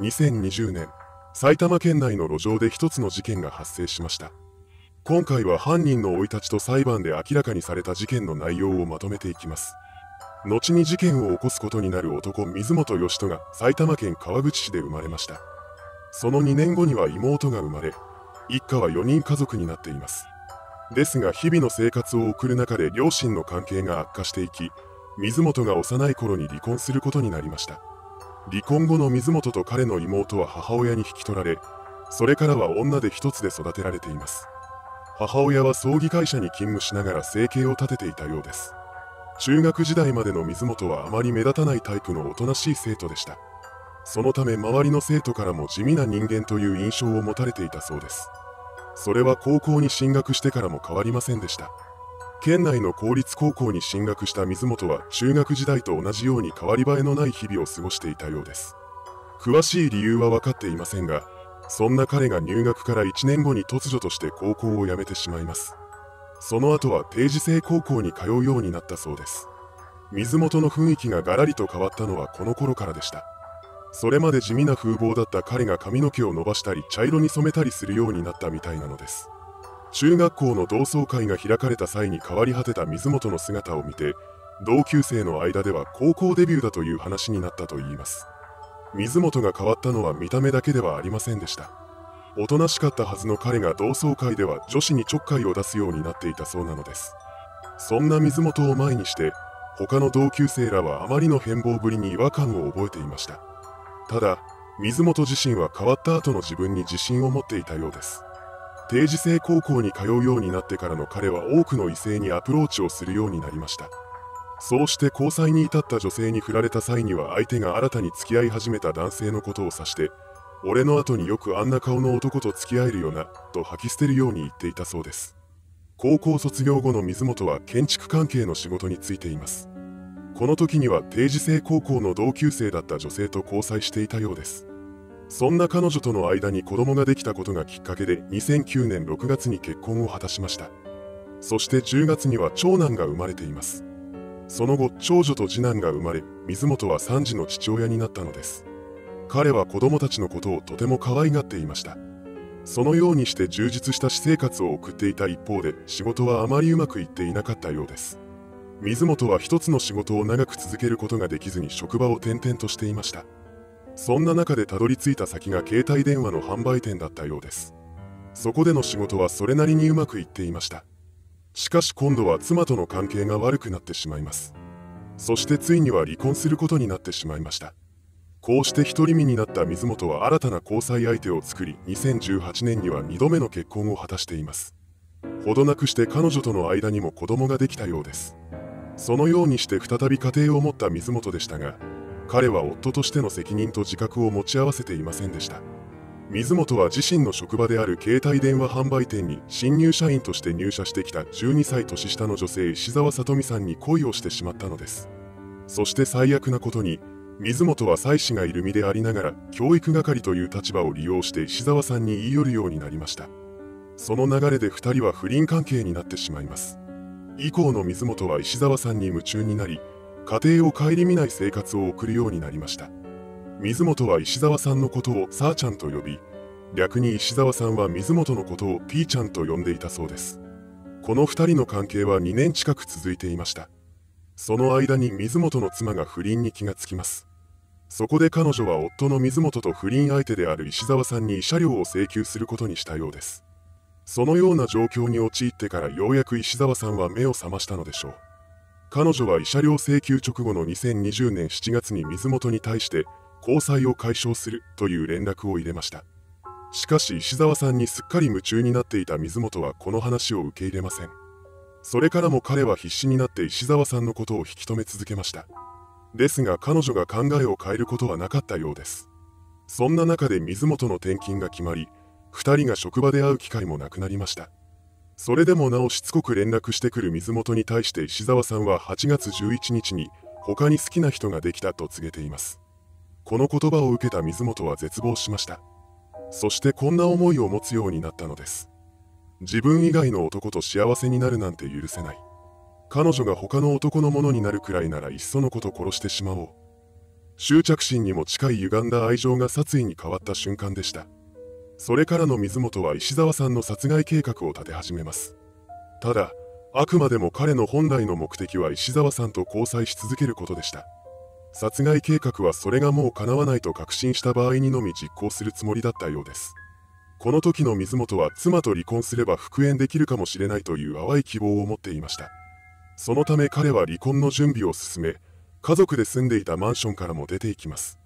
2020年、埼玉県内の路上で一つの事件が発生しました。今回は犯人の生い立ちと裁判で明らかにされた事件の内容をまとめていきます。後に事件を起こすことになる男水本義人が埼玉県川口市で生まれました。その2年後には妹が生まれ、一家は4人家族になっています。ですが日々の生活を送る中で両親の関係が悪化していき、水本が幼い頃に離婚することになりました。離婚後の水本と彼の妹は母親に引き取られ、それからは女で一つで育てられています。母親は葬儀会社に勤務しながら生計を立てていたようです。中学時代までの水本はあまり目立たないタイプのおとなしい生徒でした。そのため周りの生徒からも地味な人間という印象を持たれていたそうです。それは高校に進学してからも変わりませんでした。県内の公立高校に進学した水本は中学時代と同じように変わり映えのない日々を過ごしていたようです。詳しい理由は分かっていませんが、そんな彼が入学から1年後に突如として高校を辞めてしまいます。その後は定時制高校に通うようになったそうです。水元の雰囲気がガラリと変わったのはこの頃からでした。それまで地味な風貌だった彼が髪の毛を伸ばしたり茶色に染めたりするようになったみたいなのです。中学校の同窓会が開かれた際に変わり果てた水元の姿を見て、同級生の間では高校デビューだという話になったといいます。水本が変わったのは見た目だけではありませんでした。おとなしかったはずの彼が同窓会では女子にちょっかいを出すようになっていたそうなのです。そんな水本を前にして、他の同級生らはあまりの変貌ぶりに違和感を覚えていました。ただ、水本自身は変わった後の自分に自信を持っていたようです。定時制高校に通うようになってからの彼は多くの異性にアプローチをするようになりました。そうして交際に至った女性に振られた際には相手が新たに付き合い始めた男性のことを指して、俺の後によくあんな顔の男と付き合えるよな、と吐き捨てるように言っていたそうです。高校卒業後の水本は建築関係の仕事に就いています。この時には定時制高校の同級生だった女性と交際していたようです。そんな彼女との間に子供ができたことがきっかけで2009年6月に結婚を果たしました。そして10月には長男が生まれています。その後、長女と次男が生まれ、水本は3児の父親になったのです。彼は子供たちのことをとても可愛がっていました。そのようにして充実した私生活を送っていた一方で、仕事はあまりうまくいっていなかったようです。水本は一つの仕事を長く続けることができずに職場を転々としていました。そんな中でたどり着いた先が携帯電話の販売店だったようです。そこでの仕事はそれなりにうまくいっていました。しかし今度は妻との関係が悪くなってしまいます。そしてついには離婚することになってしまいました。こうして独り身になった水本は新たな交際相手を作り、2018年には2度目の結婚を果たしています。ほどなくして彼女との間にも子供ができたようです。そのようにして再び家庭を持った水本でしたが、彼は夫としての責任と自覚を持ち合わせていませんでした。水本は自身の職場である携帯電話販売店に新入社員として入社してきた12歳年下の女性石澤さとみさんに恋をしてしまったのです。そして最悪なことに、水本は妻子がいる身でありながら教育係という立場を利用して石澤さんに言い寄るようになりました。その流れで2人は不倫関係になってしまいます。以降の水本は石澤さんに夢中になり、家庭を顧みない生活を送るようになりました。水本は石澤さんのことをさーちゃんと呼び、逆に石澤さんは水本のことをピーちゃんと呼んでいたそうです。この2人の関係は2年近く続いていました。その間に水本の妻が不倫に気がつきます。そこで彼女は夫の水本と不倫相手である石澤さんに慰謝料を請求することにしたようです。そのような状況に陥ってからようやく石澤さんは目を覚ましたのでしょう。彼女は慰謝料請求直後の2020年7月に水本に対して交際を解消するという連絡を入れました。しかし石澤さんにすっかり夢中になっていた水本はこの話を受け入れません。それからも彼は必死になって石澤さんのことを引き止め続けました。ですが彼女が考えを変えることはなかったようです。そんな中で水本の転勤が決まり、2人が職場で会う機会もなくなりました。それでもなおしつこく連絡してくる水本に対して石澤さんは8月11日に他に好きな人ができたと告げています。この言葉を受けた水本は絶望しました。そしてこんな思いを持つようになったのです。自分以外の男と幸せになるなんて許せない。彼女が他の男のものになるくらいならいっそのこと殺してしまおう。執着心にも近い歪んだ愛情が殺意に変わった瞬間でしたそれからの水本は石澤さんの殺害計画を立て始めます。ただあくまでも彼の本来の目的は石澤さんと交際し続けることでした。殺害計画はそれがもう叶わないと確信した場合にのみ実行するつもりだったようです。この時の水本は妻と離婚すれば復縁できるかもしれないという淡い希望を持っていました。そのため彼は離婚の準備を進め家族で住んでいたマンションからも出ていきます。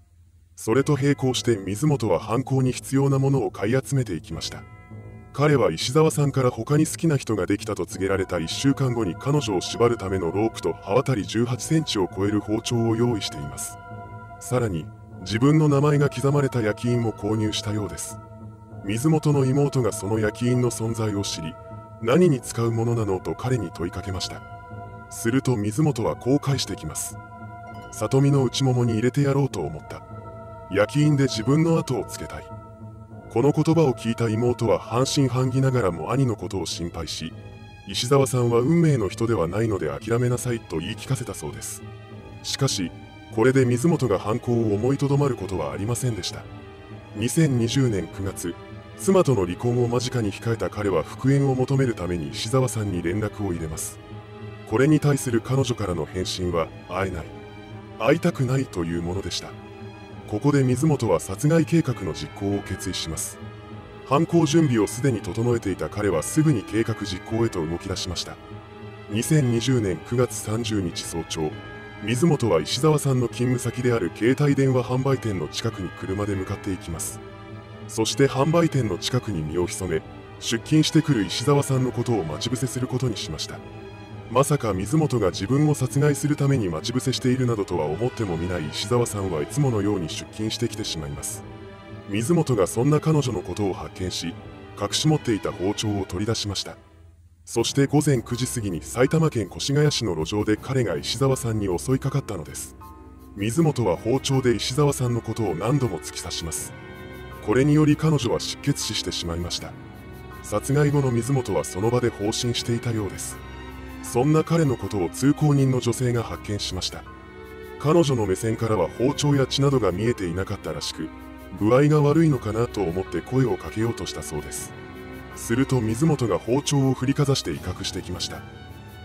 それと並行して水本は犯行に必要なものを買い集めていきました。彼は石澤さんから他に好きな人ができたと告げられた1週間後に彼女を縛るためのロープと刃渡り18センチを超える包丁を用意しています。さらに自分の名前が刻まれた焼き印も購入したようです。水元の妹がその焼き印の存在を知り何に使うものなのと彼に問いかけました。すると水元はこう返してきます。里見の内ももに入れてやろうと思った。焼き印で自分の後をつけたい。この言葉を聞いた妹は半信半疑ながらも兄のことを心配し石澤さんは運命の人ではないので諦めなさいと言い聞かせたそうです。しかしこれで水本が犯行を思いとどまることはありませんでした。2020年9月妻との離婚を間近に控えた彼は復縁を求めるために石澤さんに連絡を入れます。これに対する彼女からの返信は会えない。会いたくないというものでした。ここで水本は殺害計画の実行を決意します。犯行準備をすでに整えていた彼はすぐに計画実行へと動き出しました。2020年9月30日早朝水本は石澤さんの勤務先である携帯電話販売店の近くに車で向かっていきます。そして販売店の近くに身を潜め出勤してくる石澤さんのことを待ち伏せすることにしました。まさか水本が自分を殺害するために待ち伏せしているなどとは思ってもみない石澤さんはいつものように出勤してきてしまいます。水本がそんな彼女のことを発見し隠し持っていた包丁を取り出しました。そして午前9時過ぎに埼玉県越谷市の路上で彼が石澤さんに襲いかかったのです。水本は包丁で石澤さんのことを何度も突き刺します。これにより彼女は失血死してしまいました。殺害後の水本はその場で放心していたようです。そんな彼のことを通行人の女性が発見しました。彼女の目線からは包丁や血などが見えていなかったらしく具合が悪いのかなと思って声をかけようとしたそうです。すると水本が包丁を振りかざして威嚇してきました。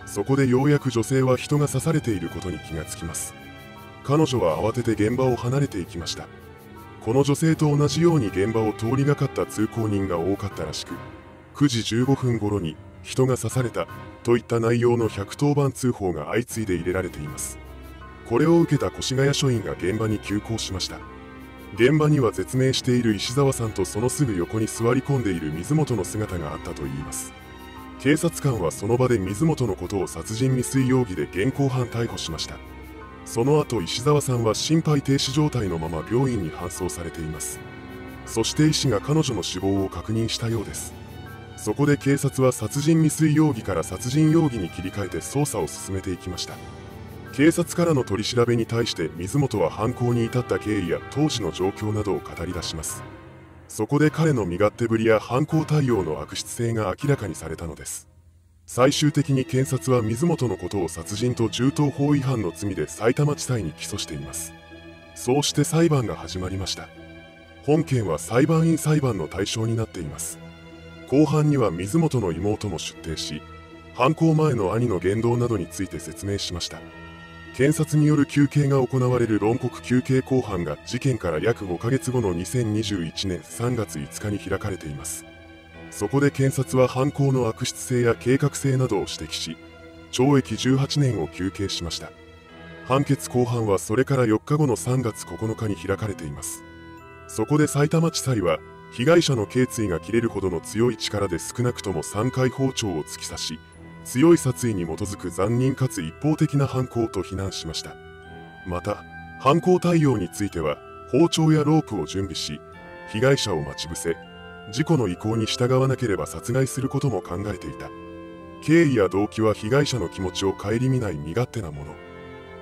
そこでようやく女性は人が刺されていることに気がつきます。彼女は慌てて現場を離れていきました。この女性と同じように現場を通りがかった通行人が多かったらしく9時15分頃に人が刺されたといった内容の110番通報が相次いで入れられています。これを受けた越谷署員が現場に急行しました。現場には絶命している石澤さんとそのすぐ横に座り込んでいる水本の姿があったといいます。警察官はその場で水本のことを殺人未遂容疑で現行犯逮捕しました。その後石澤さんは心肺停止状態のまま病院に搬送されています。そして医師が彼女の死亡を確認したようです。そこで警察は殺人未遂容疑から殺人容疑に切り替えて捜査を進めていきました。警察からの取り調べに対して水本は犯行に至った経緯や当時の状況などを語り出します。そこで彼の身勝手ぶりや犯行対応の悪質性が明らかにされたのです。最終的に検察は水本のことを殺人と銃刀法違反の罪で埼玉地裁に起訴しています。そうして裁判が始まりました。本件は裁判員裁判の対象になっています。後半には水本の妹も出廷し犯行前の兄の言動などについて説明しました。検察による求刑が行われる論告求刑公判が事件から約5ヶ月後の2021年3月5日に開かれています。そこで検察は犯行の悪質性や計画性などを指摘し懲役18年を求刑しました。判決公判はそれから4日後の3月9日に開かれています。そこで埼玉地裁は被害者の頸椎が切れるほどの強い力で少なくとも3回包丁を突き刺し強い殺意に基づく残忍かつ一方的な犯行と非難しました。また犯行対応については包丁やロープを準備し被害者を待ち伏せ事故の意向に従わなければ殺害することも考えていた。経緯や動機は被害者の気持ちを顧みない身勝手なもの。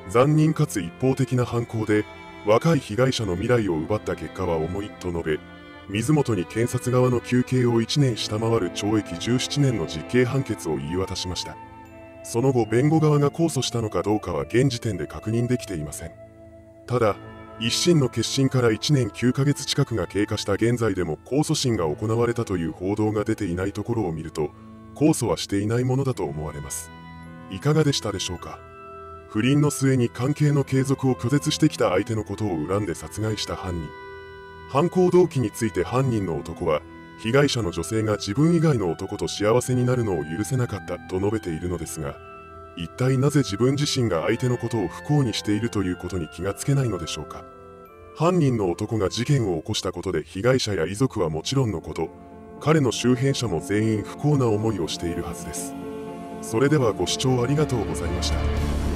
残忍かつ一方的な犯行で若い被害者の未来を奪った結果は重いと述べ水本に検察側の求刑を1年下回る懲役17年の実刑判決を言い渡しました。その後弁護側が控訴したのかどうかは現時点で確認できていません。ただ一審の決心から1年9ヶ月近くが経過した現在でも控訴審が行われたという報道が出ていないところを見ると控訴はしていないものだと思われます。いかがでしたでしょうか？不倫の末に関係の継続を拒絶してきた相手のことを恨んで殺害した犯人。犯行動機について犯人の男は被害者の女性が自分以外の男と幸せになるのを許せなかったと述べているのですが一体なぜ自分自身が相手のことを不幸にしているということに気がつけないのでしょうか。犯人の男が事件を起こしたことで被害者や遺族はもちろんのこと彼の周辺者も全員不幸な思いをしているはずです。それではご視聴ありがとうございました。